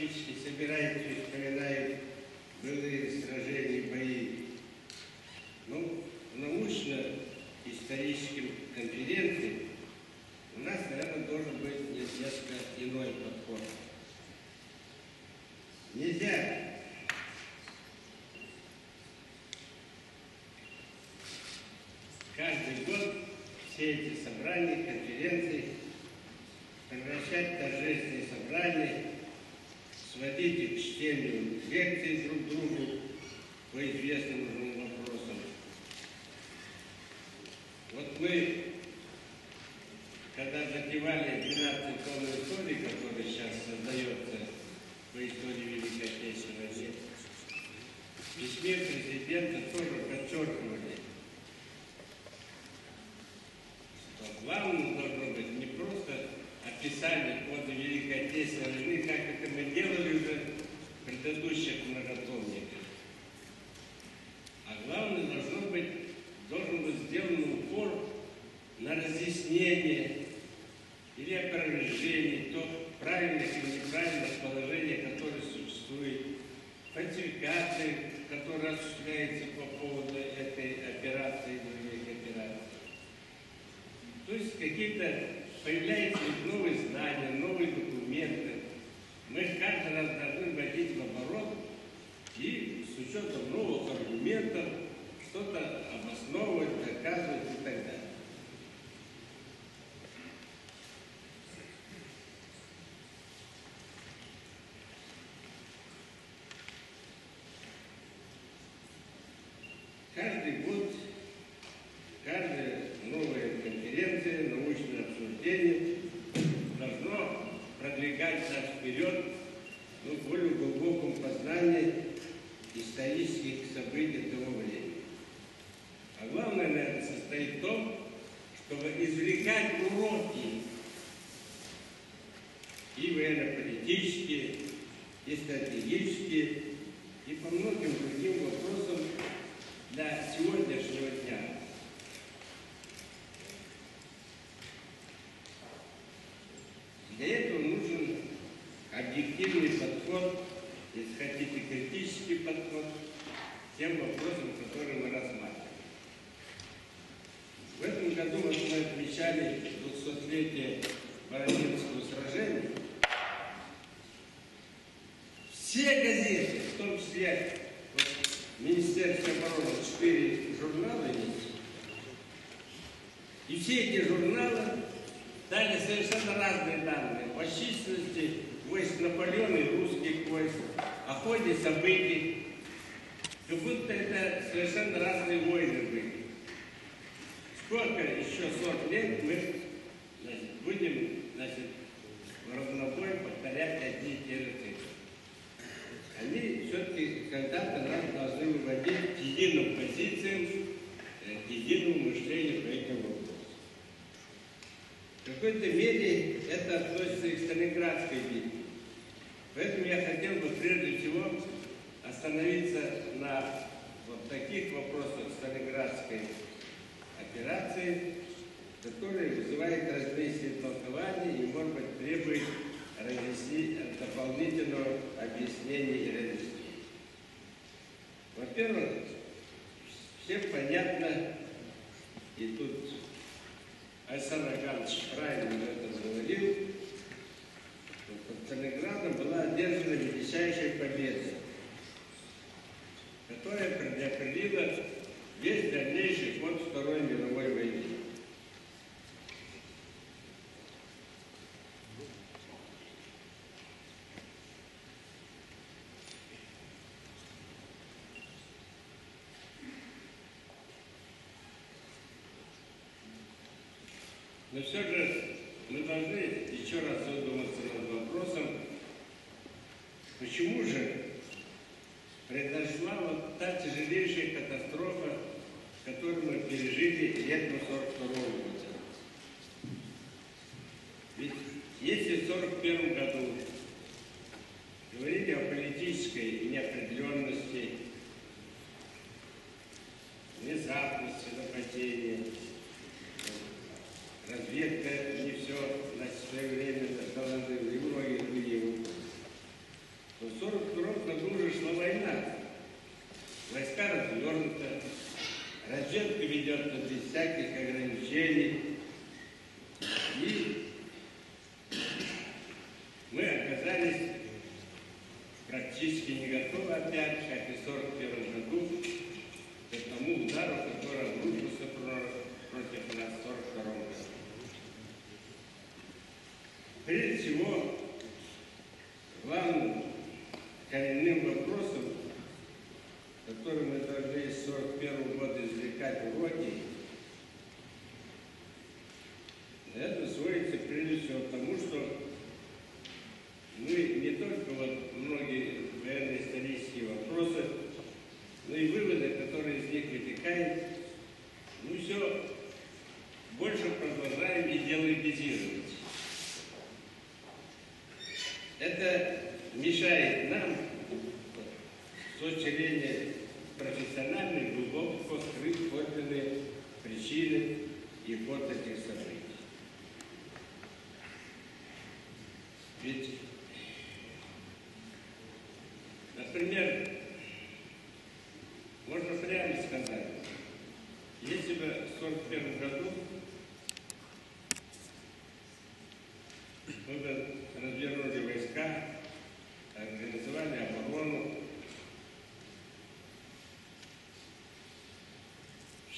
фактически собираются и вспоминают былые сражения, бои. Ну, в научно-историческом конференции у нас, наверное, должен быть несколько иной подход. Нельзя каждый год все эти собрания, конференции превращать в торжественные собрания, сводить их к чтению лекций друг другу по известным вопросам. Вот мы, когда затевали 12-томную историю, которая сейчас создается по истории Великой Отечественной войны, в письме президента тоже подчеркивали, что главным должно быть не просто описание хода Великой Отечественной войны, как это мы делали предыдущих многотомниках. А главное должно быть, должен быть сделан упор на разъяснение или опровержение то правильных или неправильных положений, которые существуют, фальсификации, которые осуществляются по поводу этой операции и других операций. То есть какие-то появляются новые знания, новые документы. Мы каждый раз должны вводить в оборот и с учетом новых аргументов что-то обосновывать, доказывать и так далее. Каждый год, каждая новая конференция, научное обсуждение должно продвигать нас вперед ну, более глубоком познании исторических событий того времени. А главное, наверное, состоит в том, чтобы извлекать уроки и военно-политические, и стратегические, и по многим другим вопросам для сегодняшнего дня. Для этого нужен объективный подход, критический подход к тем вопросам, которые мы рассматриваем. В этом году мы отмечали 200-летие Бородинского сражения. Все газеты, в том числе вот, Министерство обороны, четыре журнала есть. И все эти журналы дали совершенно разные данные по численности войск Наполеона и русских войск, о ходе событий. Как будто это совершенно разные войны были. Сколько еще 40 лет мы значит, будем значит, в разнобой повторять одни и те же цифры. Они все-таки когда-то нас должны выводить к единым позициям, э, к единому мышлению по этим вопросам. В какой-то мере это относится и к Сталинградской битве. Поэтому я хотел бы прежде всего остановиться на вот таких вопросах Сталинградской операции, которые вызывают различные толкования и, может быть, разъяснить, дополнительного объяснения и разъяснения. Во-первых, всем понятно, и тут Александр Иванович правильно об этом говорил, Сталинградом была одержана величайшая победа, которая предопределила весь дальнейший ход Второй мировой войны. Но все же мы должны еще раз задуматься вопросом, почему же произошла вот та тяжелейшая катастрофа, которую мы пережили летом 42 года. Ведь если в 41 году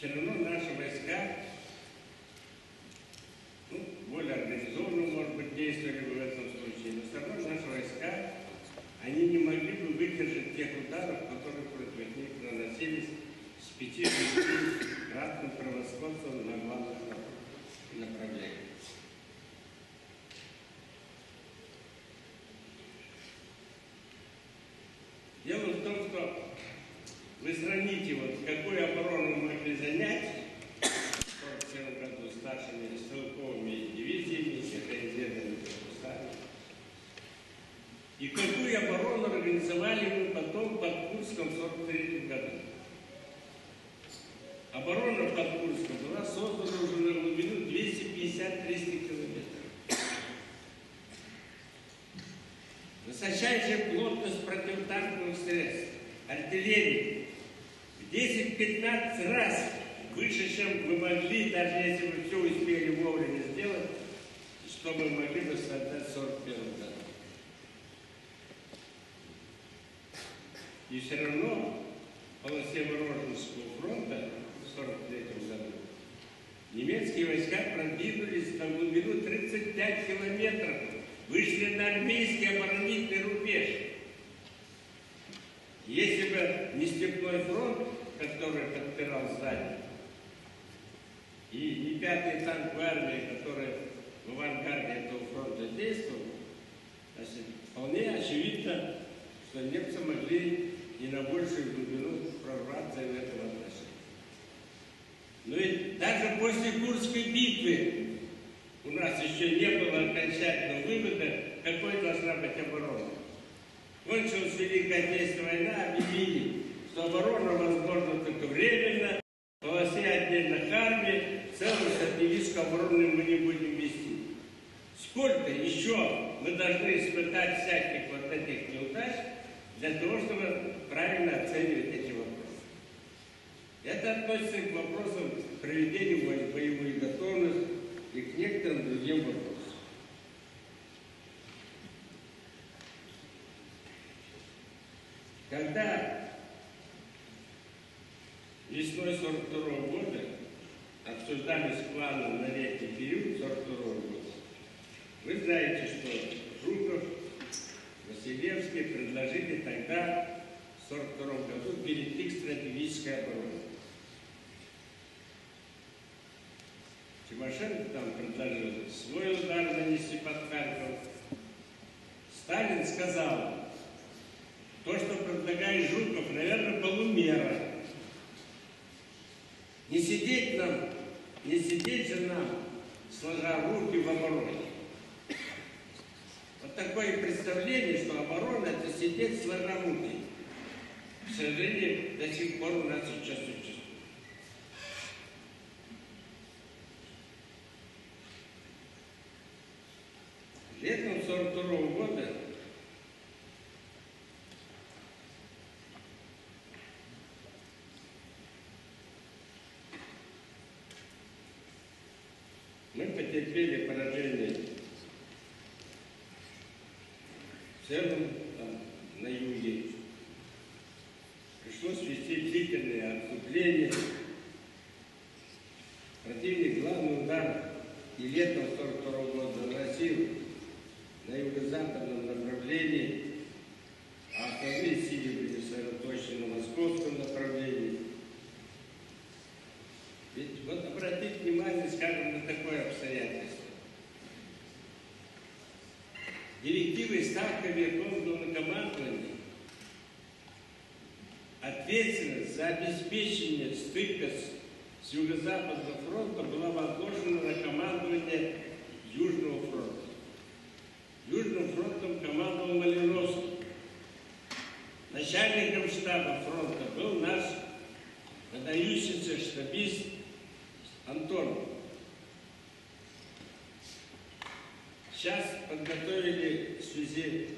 все равно наши войска ну, более организованно, может быть, действовали бы в этом случае, но все равно наши войска, они не могли бы выдержать тех ударов, которые против них наносились с пяти кратным превосходством на главных направлениях. Дело в том, что вы сравните, вот какую оборону мы могли занять в 1941 году с нашими стрелковыми дивизиями, механизированными корпусами, и какую оборону организовали мы потом под Курском в 1943 году. Оборона под Курском была создана уже на глубину 250-300 километров. Высочайшая плотность противотанковых средств, артиллерии 10-15 раз выше, чем вы могли, даже если бы все успели вовремя сделать, что мы могли бы создать в 41 году. И все равно полосе Воронежского фронта в 43 году немецкие войска продвинулись на глубину 35 километров вышли на армейский оборонительный рубеж. Если бы не степной фронт, который подпирал сзади, и не пятый танковая армия, которая в авангарде этого фронта действовала, значит, вполне очевидно, что немцы могли и на большую глубину прорваться в этом отношении. Но ведь даже после Курской битвы у нас еще не было окончательного вывода, какой должна быть оборона. Кончилась Великая Отечественная война, объявили, что оборона возможна только временно, в полосе отдельных армий, целую стратегическую оборону мы не будем вести. Сколько еще мы должны испытать всяких вот этих неудач для того, чтобы правильно оценивать эти вопросы. Это относится к вопросам проведения боевой готовности и к некоторым другим вопросам. Когда весной 42 года обсуждались планы на летний период 42 года, вы знаете, что Жуков, Василевский предложили тогда, в 42 году, перейти к стратегической обороне. Тимошенко там предложил свой удар нанести под Харьков. Сталин сказал, то, что предлагает Жуков, наверное, полумера. Не сидеть нам, не сидеть же нам, сложа руки в обороне. Вот такое представление, что оборона это сидеть сложа руки. К сожалению, до сих пор у нас сейчас существует. Летом 42 года Мы потерпели поражение в целом там, на юге. Пришлось вести длительное отступление. Противник главный удар и летом 42 года наносил на юго-западном направлении, а основные силы были сосредоточены на московском направлении. Ведь вот обратите внимание, скажем, на такое обстоятельство. Директивы Ставка Верховного командования ответственность за обеспечение стыка с, Юго-Западного фронта была возложена на командование Южного фронта. Южным фронтом командовал Малиновский. Начальником штаба фронта был наш выдающийся штабист Антон. Сейчас подготовили в связи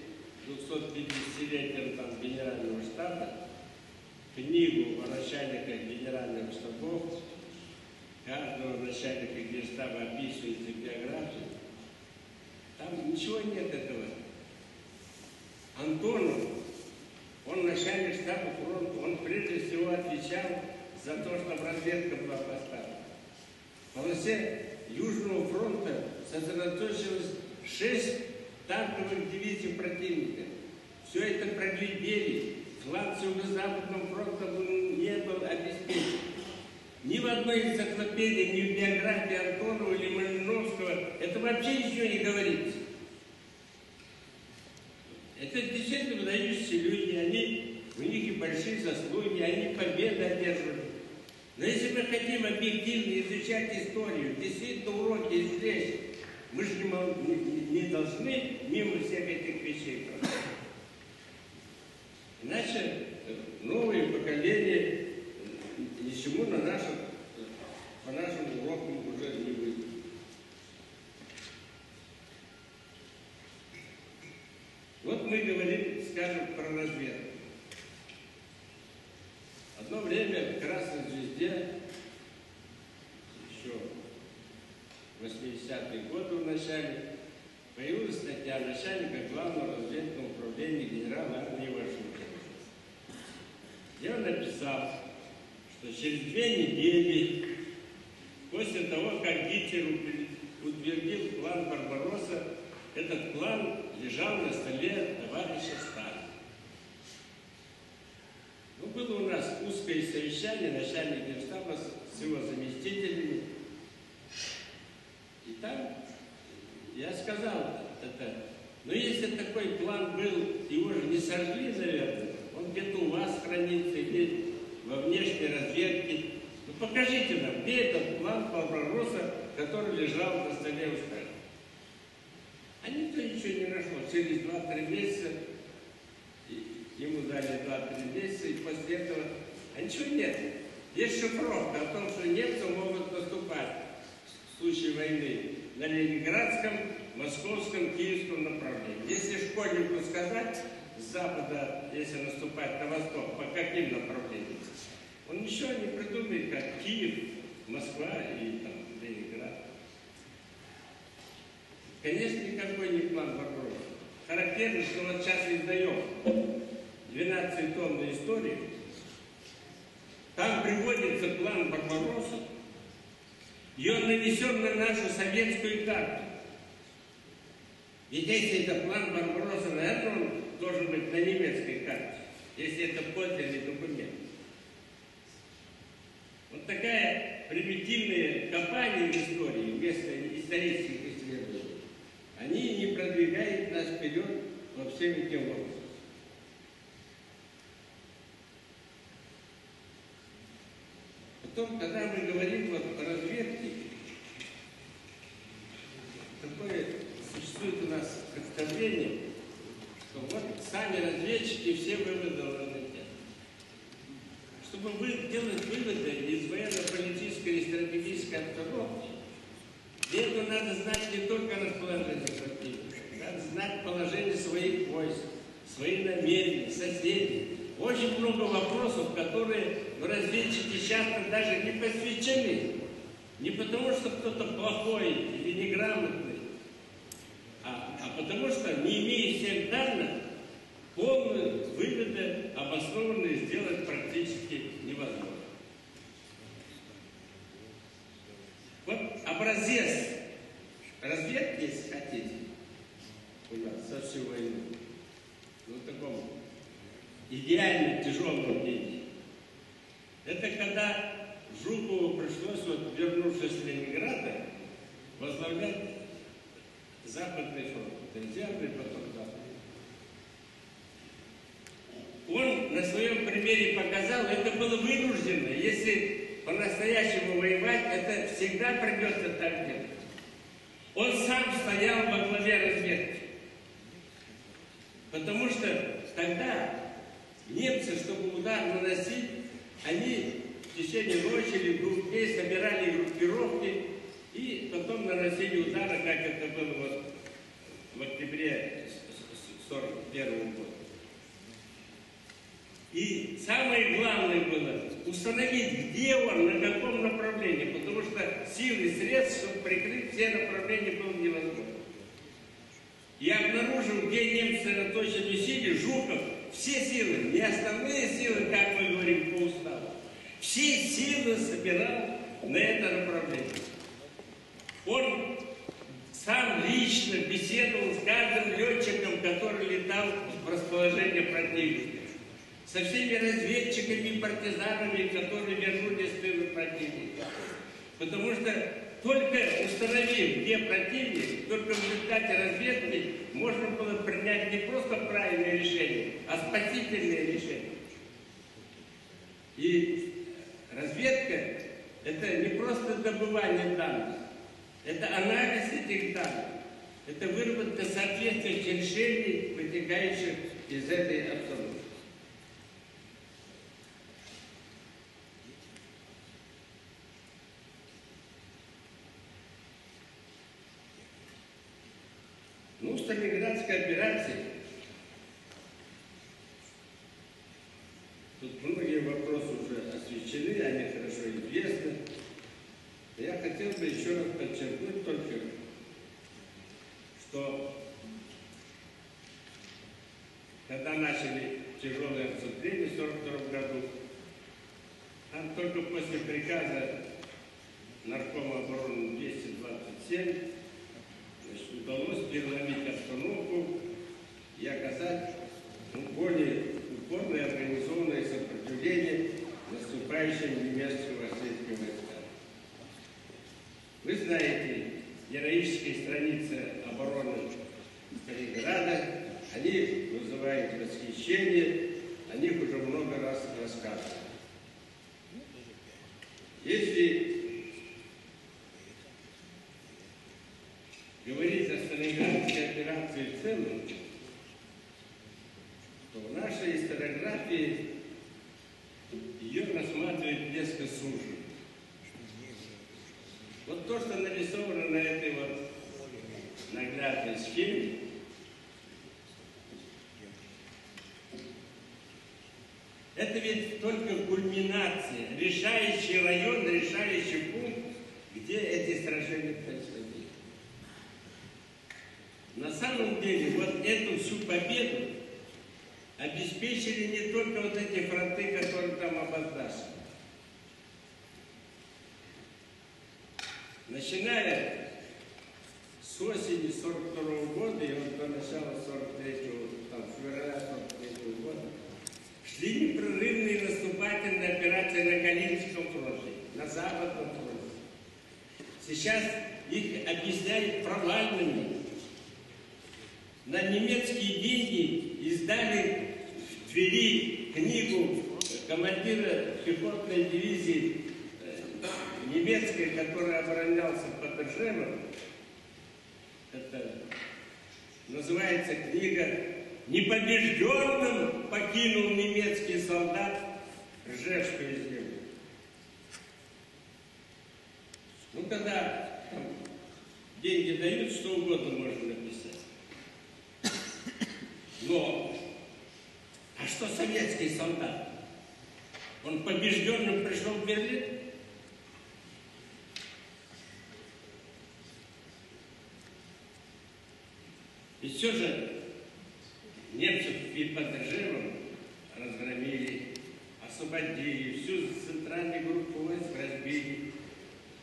с 250-летием там, генерального штаба книгу о начальниках генеральных штабов. Каждого начальника генштаба описывается биография. Там ничего нет этого. Антонов, он начальник штаба фронта, он прежде всего отвечал за то, чтобы разведка была поставлена. В полосе Южного фронта сосредоточилось шесть танковых дивизий противника. Все это проглядели. Фланг Юго-Западного фронта не был обеспечен. Ни в одной энциклопедии, ни в биографии Антонова или Малиновского это вообще ничего не говорится. Это действительно выдающиеся люди, они, у них и большие заслуги, они победы одерживали. Но если мы хотим объективно изучать историю, действительно уроки здесь, мы же не, не, не должны мимо всех этих вещей проходить. Иначе новые поколения ничему на нашем, по нашим урокам уже не выйдут. Вот мы говорим, скажем, про разведку. Одно время в Красной Звезде, еще 80-е годы в начале, появилась статья начальника главного разведного управления генерала армии Вашингтона. Он написал, что через две недели после того, как Гитлер утвердил план Барбаросса, этот план лежал на столе товарища Сталина. Ну, было у нас узкое совещание начальника генштаба с его заместителями. Там я сказал это. Но если такой план был, его же не сожгли, наверное, он где-то у вас хранится или во внешней разведке. Ну покажите нам, где этот план Барбаросса, который лежал на столе у Сталина. А никто ничего не нашло. Через 2-3 месяца, ему дали 2-3 месяца, и после этого, а ничего нет. Есть шифровка о том, что немцы могут наступать в случае войны на Ленинградском, Московском, Киевском направлении. Если школьнику сказать с запада, если наступать на восток, по каким направлениям, он ничего не придумает, как Киев, Москва и там, Ленинград. Конечно, никакой не план вокруг. Характерно, что вот сейчас издаем 12 тонн истории, там приводится план Барбаросса, и он нанесен на нашу советскую карту. Ведь если это план Барбаросса, наверное, он должен быть на немецкой карте, если это подлинный документ. Вот такая примитивная компания в истории вместо исторических исследований, они не продвигают нас вперед во всем этим вопросам. Потом, когда мы говорим вот о разведке, такое существует у нас представление, что вот сами разведчики все выводы должны делать. Чтобы вы делать выводы из военно-политической и стратегической обстановки, для надо знать не только расположение противника, надо знать положение своих войск, свои намерения, соседей. Очень много вопросов, которые разведчики часто даже не посвящены. Не потому, что кто-то плохой или неграмотный, а, а потому что, не имея всех данных, полные выводы обоснованные сделать практически невозможно. Вот образец разведки, если хотите, у нас со всю войну, ну, в таком идеально тяжелом виде. Это когда Жукову пришлось, вот, вернувшись с Ленинграда, возглавлять Западный фронт. Резервный, потом Западный. Он на своем примере показал, это было вынуждено. Если по-настоящему воевать, это всегда придется так делать. Он сам стоял во главе разведки. Потому что тогда немцы, чтобы удар наносить, они в течение ночи или двух дней собирали группировки и потом наносили удары, как это было вот в октябре 1941 года. И самое главное было установить, где он, на каком направлении, потому что сил и средств, чтобы прикрыть все направления, было невозможно. Я обнаружил, где немцы сосредоточили силы, Жуков, все силы, не основные силы, как мы говорим по уставу, все силы собирал на это направление. Он сам лично беседовал с каждым летчиком, который летал в расположение противника со всеми разведчиками и партизанами, которые вернулись с тыла противника. Потому что только установив, где противник, только в результате разведки можно было принять не просто правильное решение, а спасительное решение. И разведка – это не просто добывание данных, это анализ этих данных, это выработка соответствующих решений, вытекающих из этой обстановки. Ну, Сталинградская операция, тут многие вопросы уже освещены, они хорошо известны. Я хотел бы еще раз подчеркнуть только, что когда начали тяжелое отступление в 1942 году, там только после приказа Наркома обороны 227 значит, удалось переломить обстановку и наступающим немецким австрийским войскам. Вы знаете, героические страницы обороны Сталинграда, они вызывают восхищение, о них уже много раз рассказывали. Если говорить о Сталинградской операции в целом, то в нашей историографии несколько сужен. Вот то, что нарисовано на этой вот наглядной схеме, это ведь только кульминация, решающий район, решающий пункт, где эти сражения происходили. На самом деле, вот эту всю победу обеспечили не только вот эти фронты, которые там обозначены. Начиная с осени 42 года и вот до начала 43 там, февраля 43 года шли непрерывные наступательные операции на Калининском фронте, на Западном фронте. Сейчас их объясняют провальными. На немецкие деньги издали в Твери книгу командира пехотной дивизии немецкой, который оборонялся под Ржевом, это называется книга «Непобежденным покинул немецкий солдат Ржевскую землю». Ну, когда там, деньги дают, что угодно можно написать. Но, а что советский солдат? Он побежденным пришел в Берлин? И все же немцев и Ржевом разгромили, освободили, всю центральную группу войск разбили,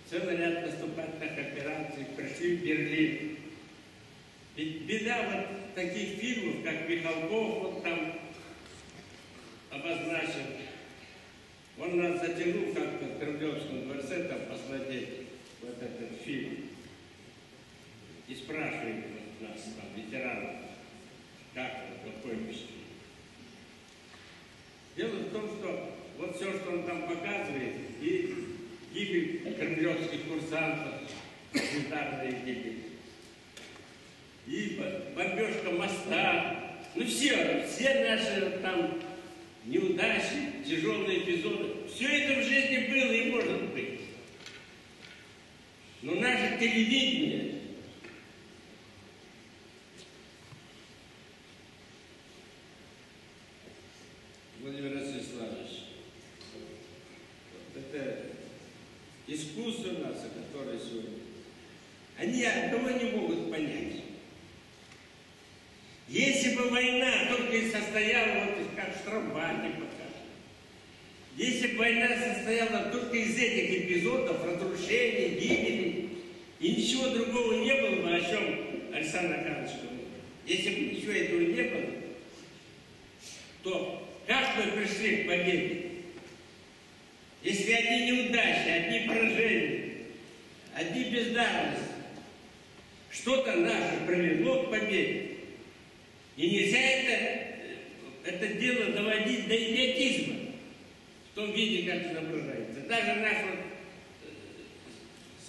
целый ряд наступательных операций, пришли в Берлин. Ведь беда вот таких фильмов, как Михалков, вот там обозначил, он нас затянул как-то в Кремлевском дворце там посмотреть вот этот фильм. И спрашивает нас, там, ветеранов, как вот, впечатление. Дело в том, что вот все, что он там показывает, и гибель кремлевских курсантов, гуманитарная гибель, и бомбежка моста, ну все, все наши там неудачи, тяжелые эпизоды, все это в жизни было и может быть. Но наше телевидение Владимир Ростиславович, это искусство наше, которое сегодня, они одного не могут понять. Если бы война только и состояла, вот как в Штрафбате покажут, если бы война состояла только из этих эпизодов, разрушений, гибели, и ничего другого не было бы, о чем Александр Аркадьевич говорил, если бы ничего этого не было, то как мы пришли к победе? Если одни неудачи, одни поражения, одни бездарности, что-то наше привело к победе. И нельзя это, это дело доводить до идиотизма в том виде, как изображается. Даже наш вот, э,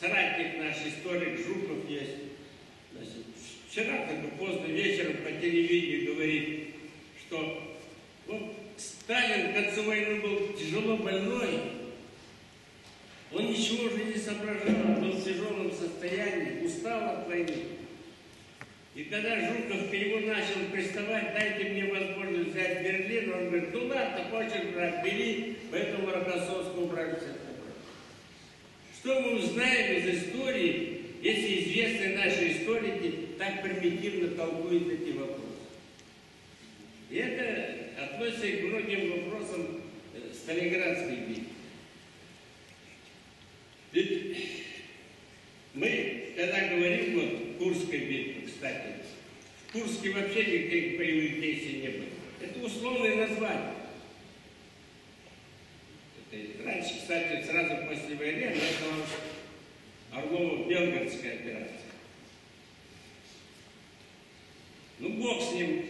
соратник, наш историк Жуков есть. Значит, вчера только поздно вечером по телевидению говорит, что вот Сталин к концу войны был тяжело больной, он ничего уже не соображал, был в тяжелом состоянии, устал от войны. И когда Жуков к нему начал приставать, дайте мне возможность взять Берлин, он говорит, ну ладно, хочешь брать, бери, поэтому Рокоссовского брали Что мы узнаем из истории, если известные наши историки так примитивно толкуют эти вопросы? И это относится к многим вопросам э, Сталинградской битвы. Ведь мы, когда говорим вот Курской битве, кстати, Курске вообще никаких боевых действий не было. Это условное название. Это, раньше, кстати, сразу после войны называлась Орлова-Белгородская операция. Ну, бог с ним.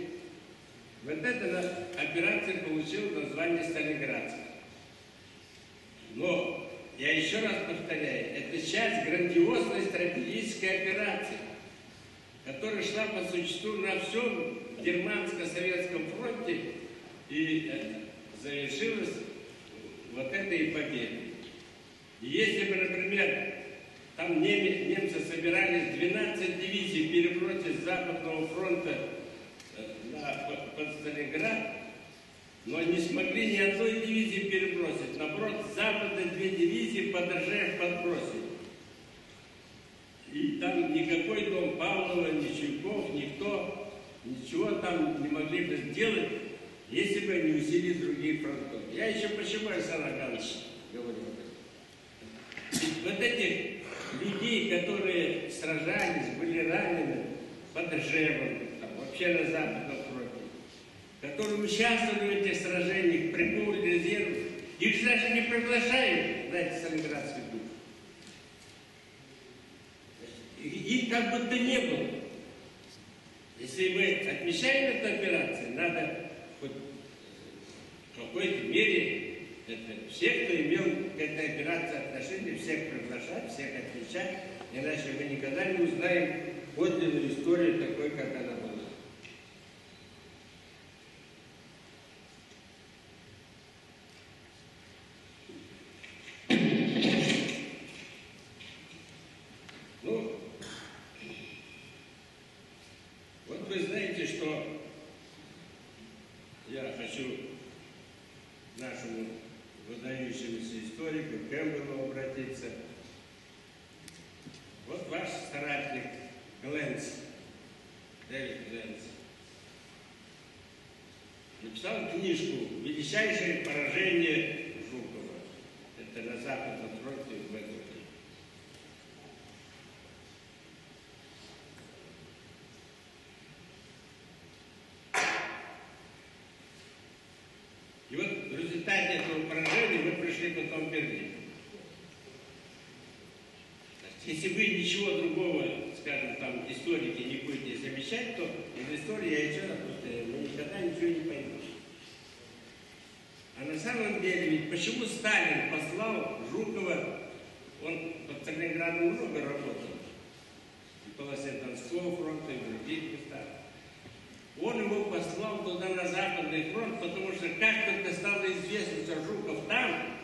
Вот эта операция получила название Сталинградская. Но, я еще раз повторяю, это часть грандиозной стратегической операции, которая шла по существу на всем Германско-Советском фронте и э, завершилась вот этой победой. И если бы, например, там немцы собирались 12 дивизий перебросить с Западного фронта под Сталинград, но не смогли ни одной дивизии перебросить. Наоборот, с запада две дивизии под Ржев подбросили. И там никакой дом Павлова, ни Чуйков, никто ничего там не могли бы сделать, если бы не усилили других фронтов. Я еще почему Александр Аркадьевич говорю вот этих людей, которые сражались, были ранены под Ржевом, там, вообще на Западном которые участвовали в этих сражениях, прибыли резерв, их даже не приглашают на эти Сталинградские как будто не было. Если мы отмечаем эту операцию, надо хоть в какой-то мере это, все, кто имел к этой операции отношение, всех приглашать, всех отмечать, иначе мы никогда не узнаем подлинную историю такой, как она написал книжку «Величайшее поражение Жукова». Это на Западном фронте в этом. И вот в результате этого поражения мы пришли потом в Берлин. Если вы ничего другого, скажем, там, историки не будете замечать, то из истории я еще раз повторяю, мы никогда ничего не поймем. А на самом деле, ведь почему Сталин послал Жукова, он под Сталинградом много работал, и полосе Донского фронта, и в других местах. Он его послал туда на Западный фронт, потому что как только стало известно, что Жуков там,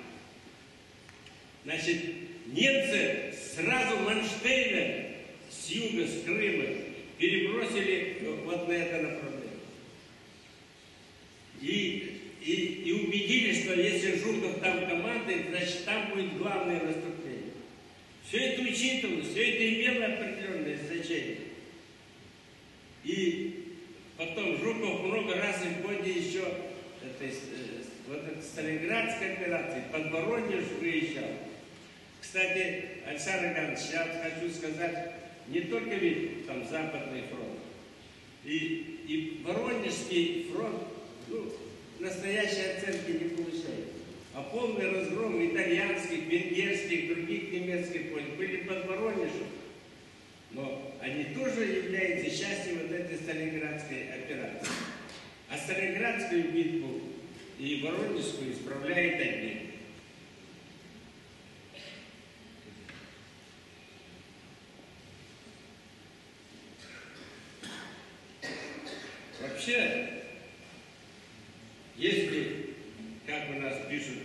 значит, немцы сразу Манштейна с юга, с Крыма, перебросили вот на это направление. И, и, и убедили, что если Жуков там командует, значит, там будет главное наступление. Все это учитывалось, все это имело определенное значение. И Потом Жуков много раз в ходе еще этой, э, вот этой Сталинградской операции под Воронеж выезжал. Кстати, Александр Иванович, я хочу сказать, не только ведь там Западный фронт, и, и Воронежский фронт, ну, настоящей оценки не получает. А полный разгром итальянских, венгерских, других немецких войск были под Воронежем. Но они тоже являются частью вот этой Сталинградской операции. А Сталинградскую битву и Воронежскую исправляет одни. Вообще, если, как у нас пишут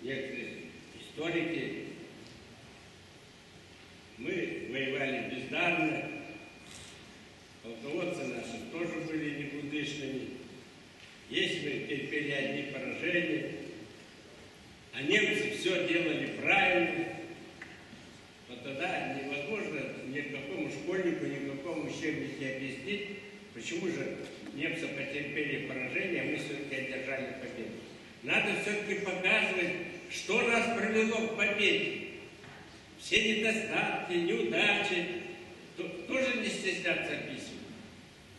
некоторые историки, мы воевали бездарно, полководцы наши тоже были никудышными. Если мы терпели одни поражения, а немцы все делали правильно, вот тогда невозможно никакому школьнику, никакому учебнику объяснить, почему же немцы потерпели поражение, мы все-таки одержали победу. Надо все-таки показывать, что нас привело к победе все недостатки, неудачи, то, тоже не стесняться описывать.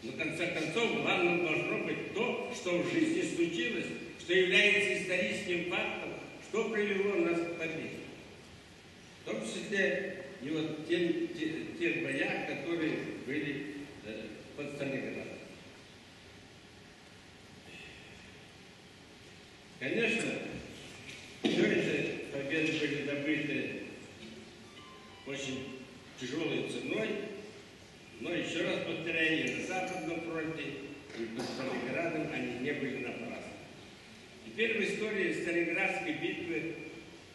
Но в конце концов, главным должно быть то, что в жизни случилось, что является историческим фактом, что привело нас к победе. В том числе и вот те, те, те боях, которые были э, под Сталинградом. Конечно, все эти победы были добыты очень тяжелой ценой, но еще раз повторяю, на Западном фронте, и под Сталинградом они не были напрасны. Теперь в истории Сталинградской битвы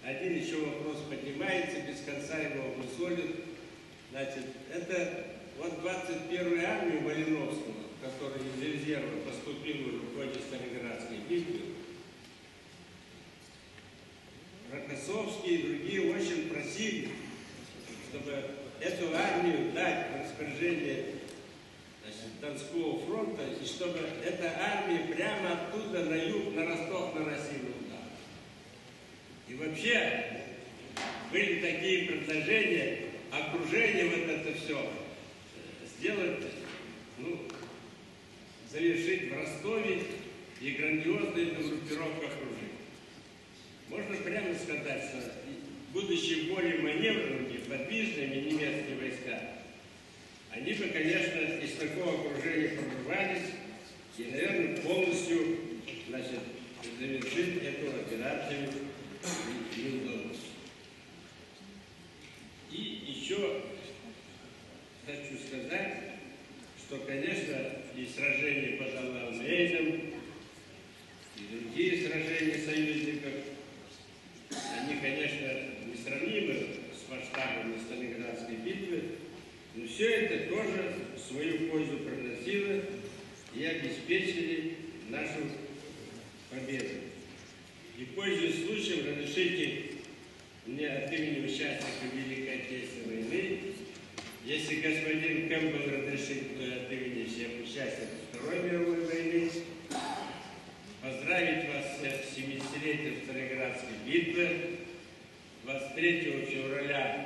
один еще вопрос поднимается, без конца его мусолят. Значит, это вот 21-ю армию Малиновского, который из резерва поступил уже в ходе Сталинградской битвы, Рокоссовский и другие очень просили, чтобы эту армию дать в распоряжение значит, Донского фронта, и чтобы эта армия прямо оттуда на юг, на Ростов наносила удар. И вообще были такие предложения, окружение вот это все э, сделать, ну, завершить в Ростове и грандиозную группировку окружения. Можно прямо сказать, что будучи более маневренными, подвижными немецкие войска, они бы, конечно, из такого окружения прорвались и, наверное, полностью значит, завершить эту операцию не удалось. И еще хочу сказать, что, конечно, и сражение под Аллахмейном, и другие сражения союзников, они, конечно, несравнимы с масштабами Сталинградской битвы, но все это тоже свою пользу приносило и обеспечили нашу победу. И пользуясь случаем, разрешите мне от имени участников Великой Отечественной войны, если господин Кэмпбелл разрешит, то от имени всех участников Второй мировой войны. Поздравить вас с 70-летием Цареградской битвы. 23 февраля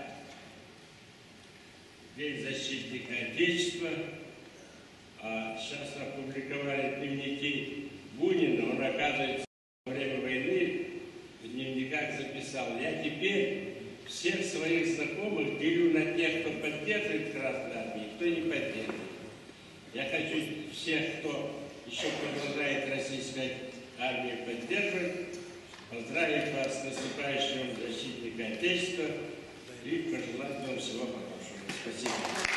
защитника Отечества. А сейчас опубликовали дневники Бунина. Он, оказывается, во время войны в дневниках записал. Я теперь всех своих знакомых делю на тех, кто поддерживает Красную Армию, кто не поддерживает. Я хочу всех, кто еще продолжает российской армию поддерживать, поздравить вас с наступающим защитника Отечества и пожелать вам всего хорошего. Спасибо.